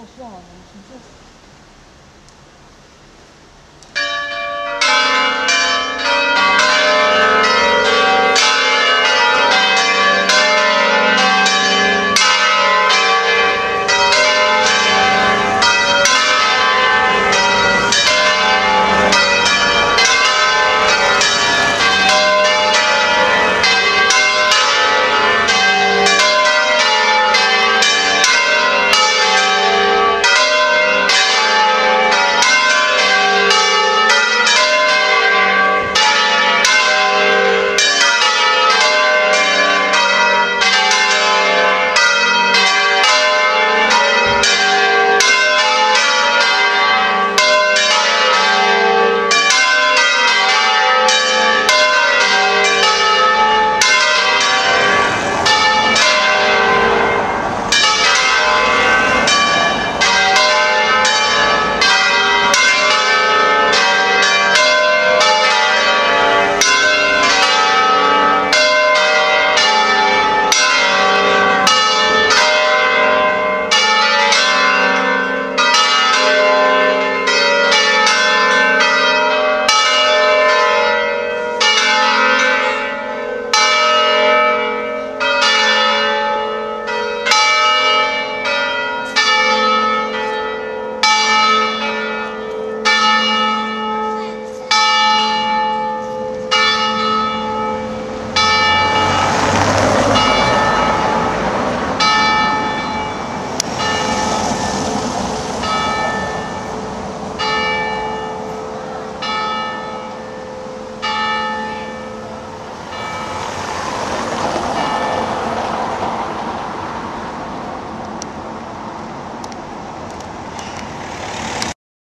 我需要把东。